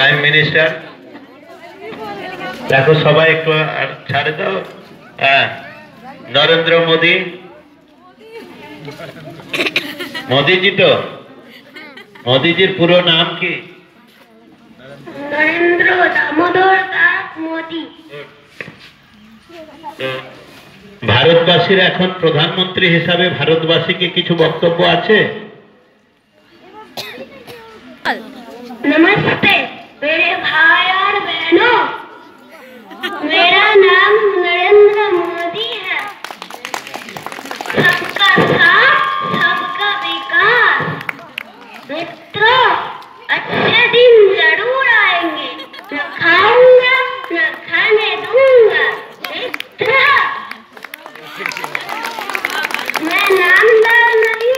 Prime minister দেখো সবাই একটু ছাড়ে দাও। হ্যাঁ নরেন্দ্র মোদি। মোদিজি তো। মোদিজির পুরো নাম কি? ভারতবাসীর এখন প্রধানমন্ত্রী হিসাবে ভারতবাসীকে কিছু বক্তব্য আছে? নমস্তে। मित्र अच्छे दिन ज़रूर आएँगे। न खाऊँगा न खाने दूँगा मित्र मैं नामदार नहीं